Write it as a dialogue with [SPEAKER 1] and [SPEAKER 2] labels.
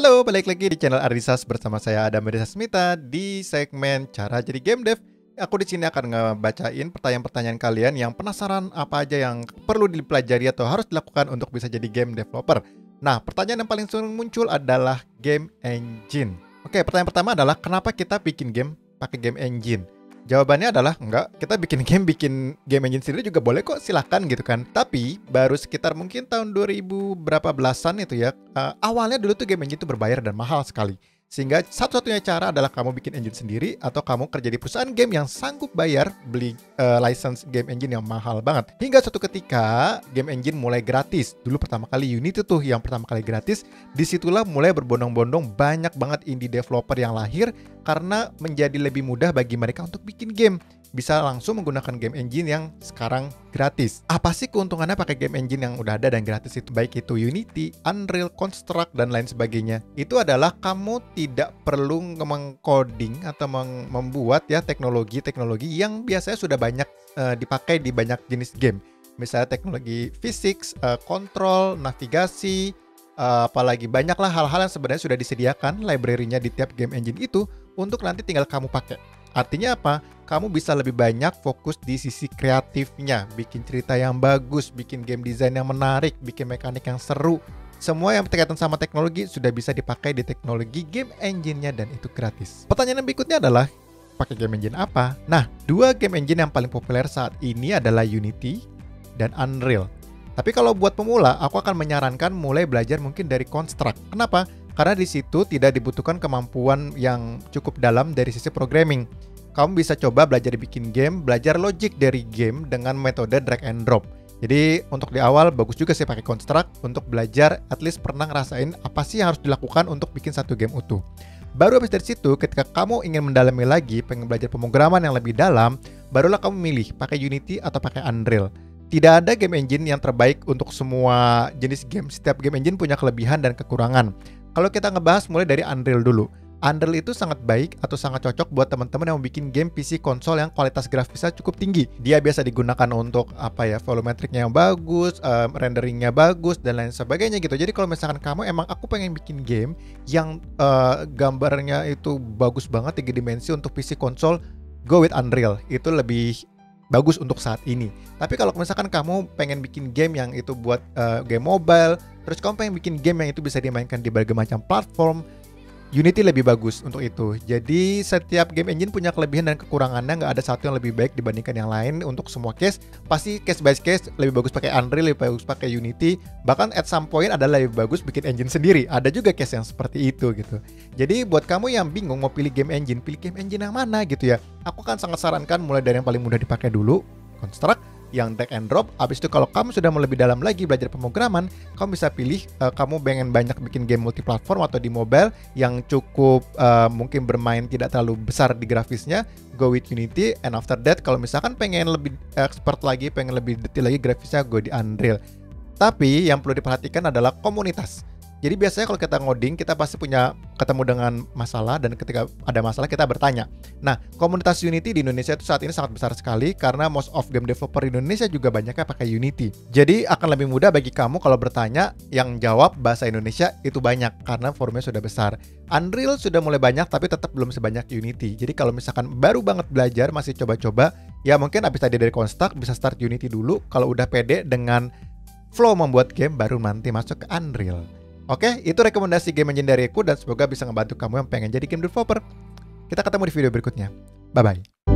[SPEAKER 1] Halo, balik lagi di channel Arisas bersama saya Adam Arisa Smita di segmen Cara Jadi Game Dev. Aku di sini akan ngebacain pertanyaan-pertanyaan kalian yang penasaran apa aja yang perlu dipelajari atau harus dilakukan untuk bisa jadi game developer. Nah, pertanyaan yang paling sering muncul adalah game engine. Oke, pertanyaan pertama adalah kenapa kita bikin game pakai game engine? Jawabannya adalah enggak, kita bikin game bikin game engine sendiri juga boleh kok, silahkan gitu kan. Tapi baru sekitar mungkin tahun 2000 berapa belasan itu ya, uh, awalnya dulu tuh game engine itu berbayar dan mahal sekali. Sehingga satu-satunya cara adalah kamu bikin engine sendiri atau kamu kerja di perusahaan game yang sanggup bayar beli uh, license game engine yang mahal banget. Hingga suatu ketika game engine mulai gratis. Dulu pertama kali Unity tuh yang pertama kali gratis. Di situlah mulai berbondong-bondong banyak banget indie developer yang lahir karena menjadi lebih mudah bagi mereka untuk bikin game bisa langsung menggunakan game engine yang sekarang gratis. Apa sih keuntungannya pakai game engine yang udah ada dan gratis itu baik itu Unity, Unreal, Construct dan lain sebagainya? Itu adalah kamu tidak perlu mengcoding atau membuat ya teknologi-teknologi yang biasanya sudah banyak uh, dipakai di banyak jenis game. Misalnya teknologi fisik, uh, kontrol, navigasi, uh, apalagi banyaklah hal-hal yang sebenarnya sudah disediakan library-nya di tiap game engine itu untuk nanti tinggal kamu pakai. Artinya apa? Kamu bisa lebih banyak fokus di sisi kreatifnya, bikin cerita yang bagus, bikin game design yang menarik, bikin mekanik yang seru. Semua yang berkaitan sama teknologi sudah bisa dipakai di teknologi game engine-nya dan itu gratis. Pertanyaan berikutnya adalah, pakai game engine apa? Nah, dua game engine yang paling populer saat ini adalah Unity dan Unreal. Tapi kalau buat pemula, aku akan menyarankan mulai belajar mungkin dari Construct. Kenapa? Karena di situ tidak dibutuhkan kemampuan yang cukup dalam dari sisi programming kamu bisa coba belajar bikin game, belajar logic dari game dengan metode drag and drop. Jadi untuk di awal bagus juga sih pakai construct untuk belajar at least pernah ngerasain apa sih yang harus dilakukan untuk bikin satu game utuh. Baru habis dari situ ketika kamu ingin mendalami lagi, pengen belajar pemrograman yang lebih dalam, barulah kamu milih pakai Unity atau pakai Unreal. Tidak ada game engine yang terbaik untuk semua jenis game. Setiap game engine punya kelebihan dan kekurangan. Kalau kita ngebahas mulai dari Unreal dulu. Unreal itu sangat baik atau sangat cocok buat teman-teman yang mau bikin game PC konsol yang kualitas grafisnya cukup tinggi. Dia biasa digunakan untuk apa ya, volumetriknya yang bagus, um, renderingnya bagus dan lain sebagainya gitu. Jadi kalau misalkan kamu emang aku pengen bikin game yang uh, gambarnya itu bagus banget tiga dimensi untuk PC konsol, go with Unreal. Itu lebih bagus untuk saat ini. Tapi kalau misalkan kamu pengen bikin game yang itu buat uh, game mobile, terus kamu pengen bikin game yang itu bisa dimainkan di berbagai macam platform, Unity lebih bagus untuk itu. Jadi setiap game engine punya kelebihan dan kekurangannya, nggak ada satu yang lebih baik dibandingkan yang lain untuk semua case. Pasti case by case lebih bagus pakai Unreal, lebih bagus pakai Unity. Bahkan at some point adalah lebih bagus bikin engine sendiri. Ada juga case yang seperti itu gitu. Jadi buat kamu yang bingung mau pilih game engine, pilih game engine yang mana gitu ya. Aku kan sangat sarankan mulai dari yang paling mudah dipakai dulu, Construct, yang drag and drop. Habis itu kalau kamu sudah mau lebih dalam lagi belajar pemrograman, kamu bisa pilih uh, kamu pengen banyak bikin game multiplatform atau di mobile yang cukup uh, mungkin bermain tidak terlalu besar di grafisnya, go with Unity. And after that, kalau misalkan pengen lebih expert lagi, pengen lebih detail lagi grafisnya, go di Unreal. Tapi yang perlu diperhatikan adalah komunitas jadi biasanya kalau kita ngoding kita pasti punya ketemu dengan masalah dan ketika ada masalah kita bertanya. Nah, komunitas Unity di Indonesia itu saat ini sangat besar sekali karena most of game developer di Indonesia juga banyaknya pakai Unity. Jadi akan lebih mudah bagi kamu kalau bertanya yang jawab bahasa Indonesia itu banyak karena forumnya sudah besar. Unreal sudah mulai banyak tapi tetap belum sebanyak Unity. Jadi kalau misalkan baru banget belajar masih coba-coba, ya mungkin habis tadi dari Construct bisa start Unity dulu. Kalau udah pede dengan flow membuat game baru nanti masuk ke Unreal. Oke, itu rekomendasi game engine dari aku dan semoga bisa ngebantu kamu yang pengen jadi game developer. Kita ketemu di video berikutnya. Bye-bye.